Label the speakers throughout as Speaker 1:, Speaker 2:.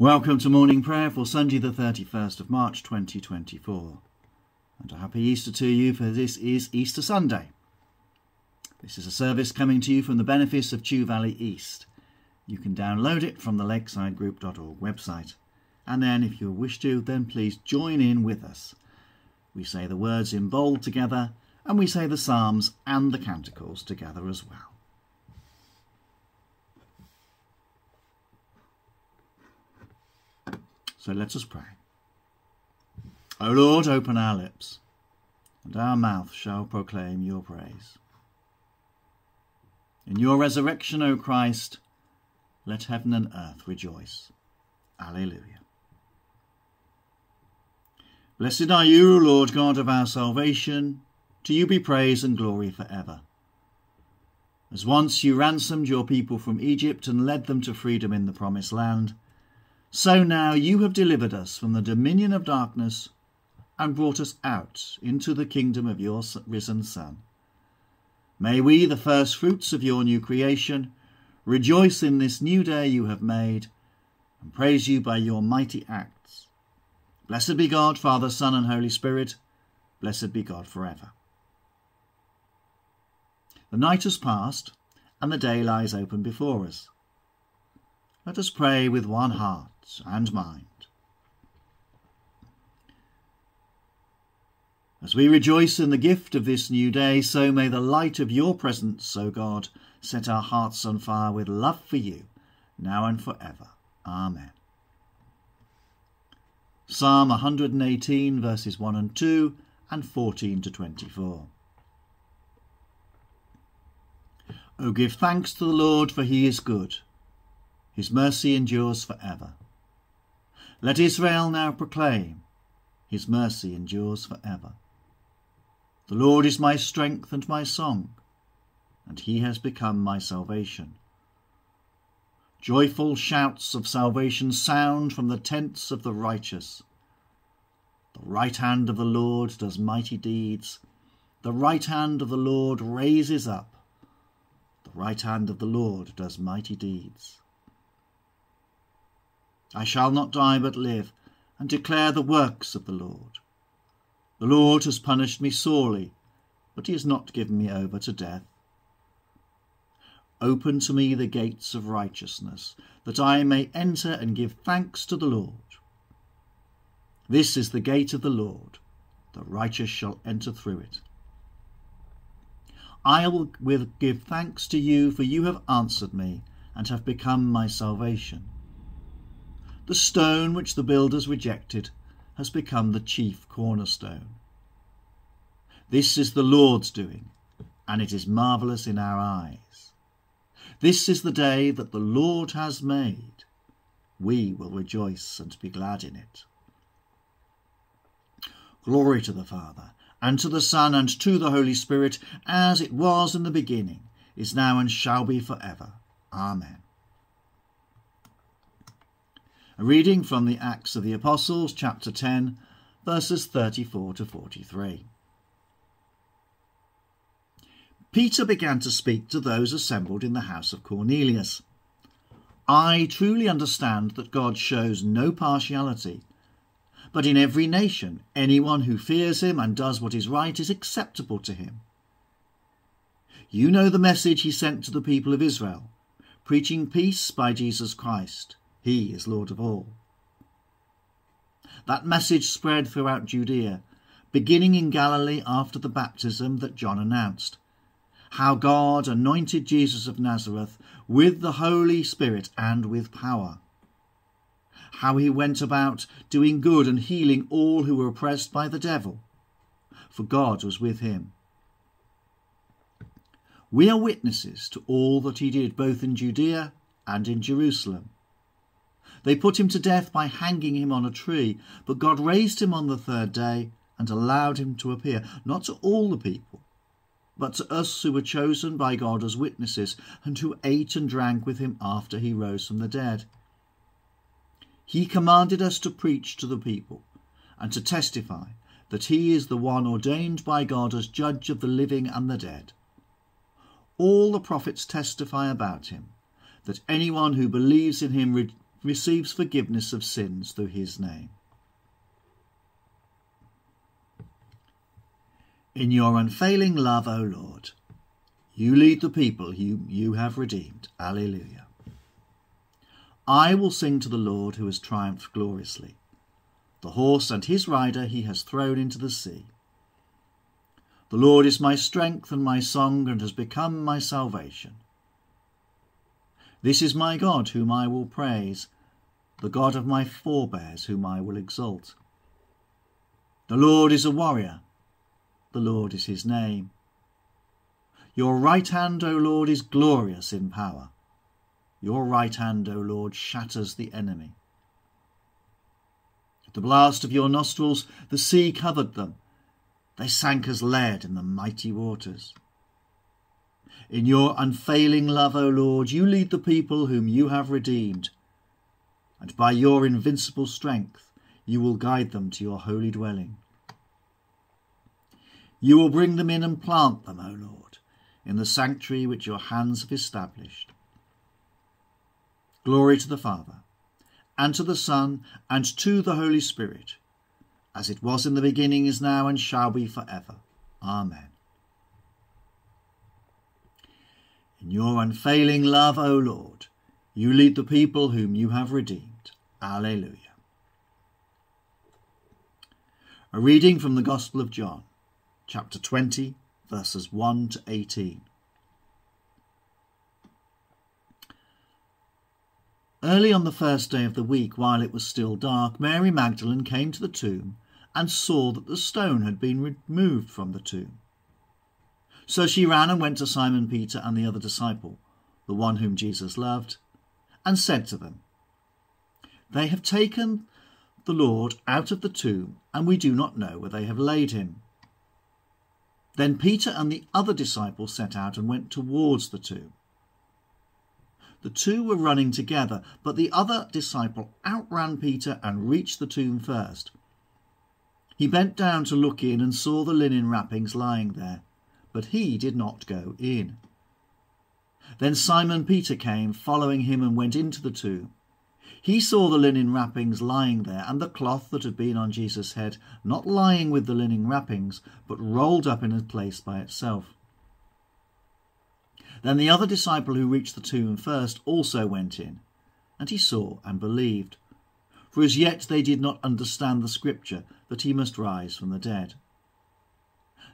Speaker 1: Welcome to morning prayer for Sunday, the 31st of March 2024. And a happy Easter to you, for this is Easter Sunday. This is a service coming to you from the benefice of Chew Valley East. You can download it from the lakesidegroup.org website. And then, if you wish to, then please join in with us. We say the words in bold together, and we say the psalms and the canticles together as well. So let us pray. O Lord, open our lips, and our mouth shall proclaim your praise. In your resurrection, O Christ, let heaven and earth rejoice. Alleluia. Blessed are you, Lord God of our salvation. To you be praise and glory for ever. As once you ransomed your people from Egypt and led them to freedom in the promised land, so now you have delivered us from the dominion of darkness and brought us out into the kingdom of your risen Son. May we, the first fruits of your new creation, rejoice in this new day you have made and praise you by your mighty acts. Blessed be God, Father, Son, and Holy Spirit. Blessed be God forever. The night has passed, and the day lies open before us. Let us pray with one heart and mind. As we rejoice in the gift of this new day, so may the light of your presence, O God, set our hearts on fire with love for you, now and forever. Amen. Psalm 118, verses 1 and 2, and 14 to 24. O give thanks to the Lord, for he is good. His mercy endures for ever. Let Israel now proclaim, His mercy endures for ever. The Lord is my strength and my song, and He has become my salvation. Joyful shouts of salvation sound from the tents of the righteous. The right hand of the Lord does mighty deeds. The right hand of the Lord raises up. The right hand of the Lord does mighty deeds. I shall not die but live, and declare the works of the Lord. The Lord has punished me sorely, but he has not given me over to death. Open to me the gates of righteousness, that I may enter and give thanks to the Lord. This is the gate of the Lord, the righteous shall enter through it. I will give thanks to you, for you have answered me, and have become my salvation. The stone which the builders rejected has become the chief cornerstone. This is the Lord's doing, and it is marvellous in our eyes. This is the day that the Lord has made. We will rejoice and be glad in it. Glory to the Father, and to the Son, and to the Holy Spirit, as it was in the beginning, is now, and shall be for ever. Amen. A reading from the Acts of the Apostles, chapter 10, verses 34 to 43. Peter began to speak to those assembled in the house of Cornelius. I truly understand that God shows no partiality, but in every nation anyone who fears him and does what is right is acceptable to him. You know the message he sent to the people of Israel, preaching peace by Jesus Christ he is Lord of all. That message spread throughout Judea, beginning in Galilee after the baptism that John announced. How God anointed Jesus of Nazareth with the Holy Spirit and with power. How he went about doing good and healing all who were oppressed by the devil, for God was with him. We are witnesses to all that he did both in Judea and in Jerusalem they put him to death by hanging him on a tree, but God raised him on the third day and allowed him to appear, not to all the people, but to us who were chosen by God as witnesses and who ate and drank with him after he rose from the dead. He commanded us to preach to the people and to testify that he is the one ordained by God as judge of the living and the dead. All the prophets testify about him, that anyone who believes in him receives forgiveness of sins through his name. In your unfailing love, O Lord, you lead the people whom you have redeemed. Alleluia. I will sing to the Lord who has triumphed gloriously. The horse and his rider he has thrown into the sea. The Lord is my strength and my song and has become my salvation. This is my God whom I will praise, the God of my forebears whom I will exalt. The Lord is a warrior the Lord is his name. Your right hand, O Lord, is glorious in power. Your right hand, O Lord, shatters the enemy. At the blast of your nostrils, the sea covered them. They sank as lead in the mighty waters. In your unfailing love, O Lord, you lead the people whom you have redeemed, and by your invincible strength you will guide them to your holy dwelling. You will bring them in and plant them, O Lord, in the sanctuary which your hands have established. Glory to the Father, and to the Son, and to the Holy Spirit, as it was in the beginning, is now, and shall be for ever. Amen. In your unfailing love, O Lord, you lead the people whom you have redeemed. Alleluia. A reading from the Gospel of John chapter 20, verses 1 to 18. Early on the first day of the week, while it was still dark, Mary Magdalene came to the tomb and saw that the stone had been removed from the tomb. So she ran and went to Simon Peter and the other disciple, the one whom Jesus loved, and said to them, They have taken the Lord out of the tomb, and we do not know where they have laid him. Then Peter and the other disciple set out and went towards the tomb. The two were running together, but the other disciple outran Peter and reached the tomb first. He bent down to look in and saw the linen wrappings lying there, but he did not go in. Then Simon Peter came, following him, and went into the tomb. He saw the linen wrappings lying there, and the cloth that had been on Jesus' head, not lying with the linen wrappings, but rolled up in a place by itself. Then the other disciple who reached the tomb first also went in, and he saw and believed. For as yet they did not understand the scripture that he must rise from the dead.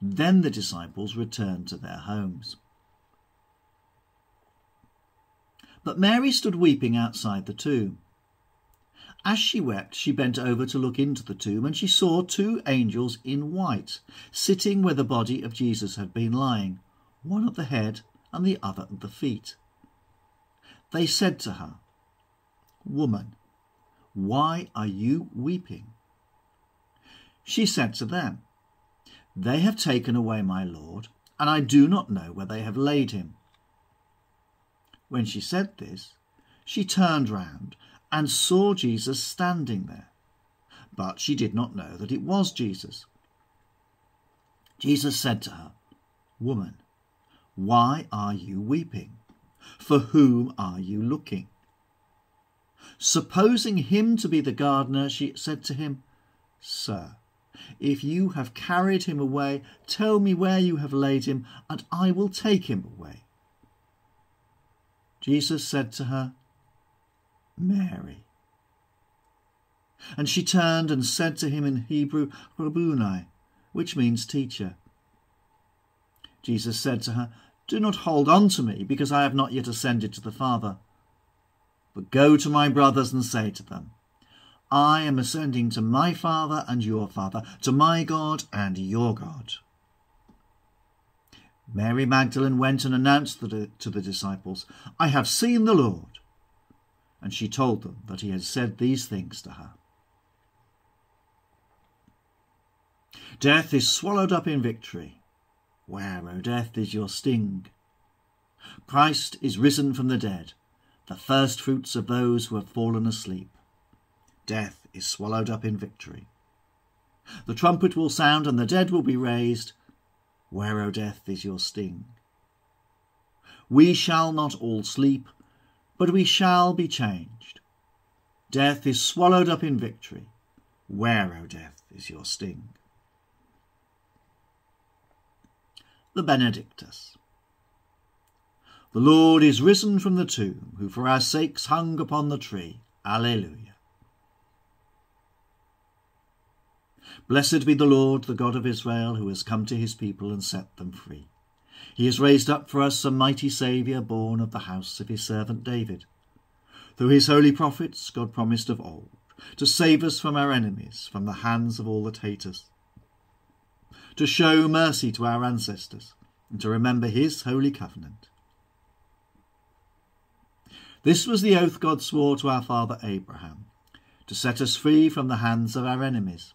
Speaker 1: Then the disciples returned to their homes. But Mary stood weeping outside the tomb. As she wept, she bent over to look into the tomb, and she saw two angels in white, sitting where the body of Jesus had been lying, one at the head and the other at the feet. They said to her, Woman, why are you weeping? She said to them, They have taken away my Lord, and I do not know where they have laid him. When she said this, she turned round and saw Jesus standing there, but she did not know that it was Jesus. Jesus said to her, Woman, why are you weeping? For whom are you looking? Supposing him to be the gardener, she said to him, Sir, if you have carried him away, tell me where you have laid him, and I will take him away. Jesus said to her, Mary. And she turned and said to him in Hebrew, Rabboni, which means teacher. Jesus said to her, Do not hold on to me, because I have not yet ascended to the Father. But go to my brothers and say to them, I am ascending to my Father and your Father, to my God and your God. Mary Magdalene went and announced to the disciples, I have seen the Lord. And she told them that he had said these things to her. Death is swallowed up in victory. Where, O death, is your sting? Christ is risen from the dead, the first fruits of those who have fallen asleep. Death is swallowed up in victory. The trumpet will sound and the dead will be raised, where, O death, is your sting? We shall not all sleep, but we shall be changed. Death is swallowed up in victory. Where, O death, is your sting? The Benedictus. The Lord is risen from the tomb, who for our sakes hung upon the tree. Alleluia. Blessed be the Lord, the God of Israel, who has come to his people and set them free. He has raised up for us a mighty Saviour, born of the house of his servant David. Through his holy prophets, God promised of old to save us from our enemies, from the hands of all that hate us, to show mercy to our ancestors, and to remember his holy covenant. This was the oath God swore to our father Abraham, to set us free from the hands of our enemies,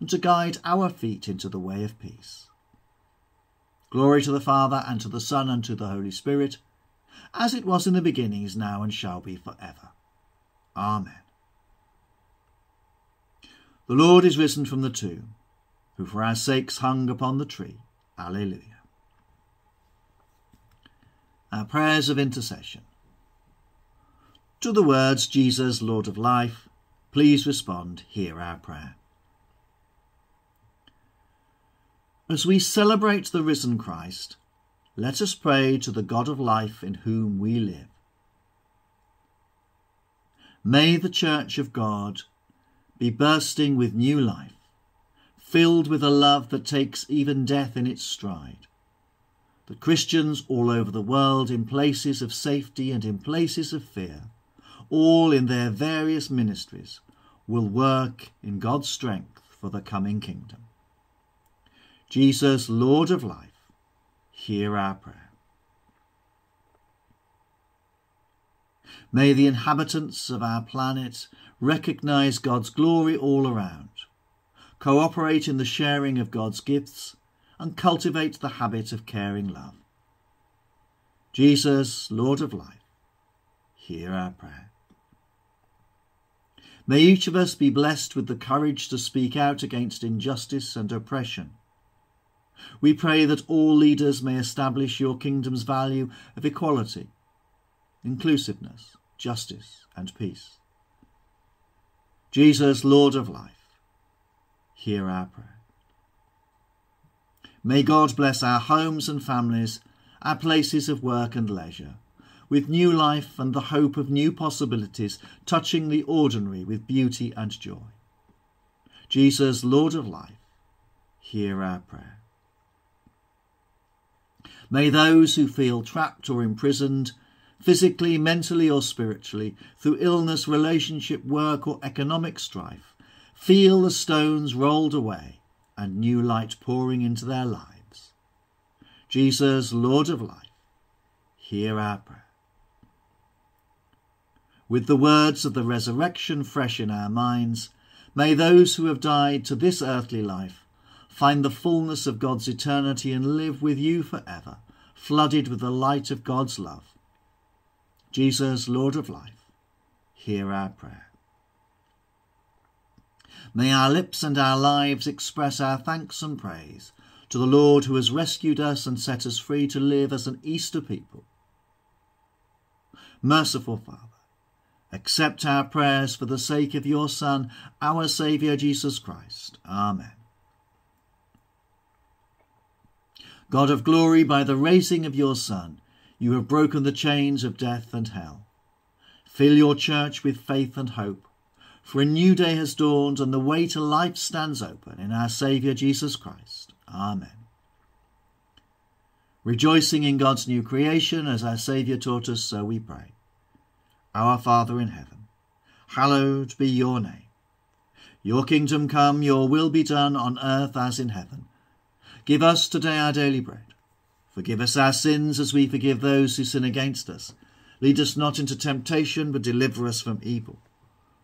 Speaker 1: and to guide our feet into the way of peace. Glory to the Father, and to the Son, and to the Holy Spirit, as it was in the beginning, is now, and shall be for ever. Amen. The Lord is risen from the tomb, who for our sakes hung upon the tree. Alleluia. Our prayers of intercession. To the words, Jesus, Lord of life, please respond, hear our prayer. As we celebrate the risen Christ, let us pray to the God of life in whom we live. May the Church of God be bursting with new life, filled with a love that takes even death in its stride. The Christians all over the world, in places of safety and in places of fear, all in their various ministries, will work in God's strength for the coming kingdom. Jesus, Lord of life, hear our prayer. May the inhabitants of our planet recognize God's glory all around, cooperate in the sharing of God's gifts, and cultivate the habit of caring love. Jesus, Lord of life, hear our prayer. May each of us be blessed with the courage to speak out against injustice and oppression we pray that all leaders may establish your kingdom's value of equality, inclusiveness, justice, and peace. Jesus, Lord of life, hear our prayer. May God bless our homes and families, our places of work and leisure, with new life and the hope of new possibilities, touching the ordinary with beauty and joy. Jesus, Lord of life, hear our prayer. May those who feel trapped or imprisoned, physically, mentally, or spiritually, through illness, relationship, work, or economic strife, feel the stones rolled away and new light pouring into their lives. Jesus, Lord of life, hear our prayer. With the words of the resurrection fresh in our minds, may those who have died to this earthly life find the fullness of God's eternity and live with you forever, flooded with the light of God's love. Jesus, Lord of life, hear our prayer. May our lips and our lives express our thanks and praise to the Lord who has rescued us and set us free to live as an Easter people. Merciful Father, accept our prayers for the sake of your Son, our Saviour Jesus Christ. Amen. God of glory, by the raising of your Son, you have broken the chains of death and hell. Fill your church with faith and hope, for a new day has dawned and the way to life stands open in our Saviour Jesus Christ. Amen. Rejoicing in God's new creation, as our Saviour taught us, so we pray. Our Father in heaven, hallowed be your name. Your kingdom come, your will be done on earth as in heaven. Give us today our daily bread. Forgive us our sins as we forgive those who sin against us. Lead us not into temptation, but deliver us from evil.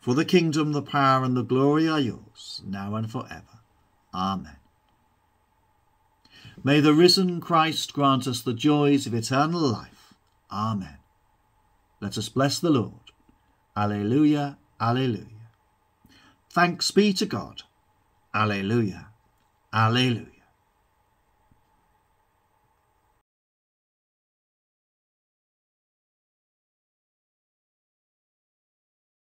Speaker 1: For the kingdom, the power, and the glory are yours, now and for ever. Amen. May the risen Christ grant us the joys of eternal life. Amen. Let us bless the Lord. Alleluia, Alleluia. Thanks be to God. Alleluia, Alleluia.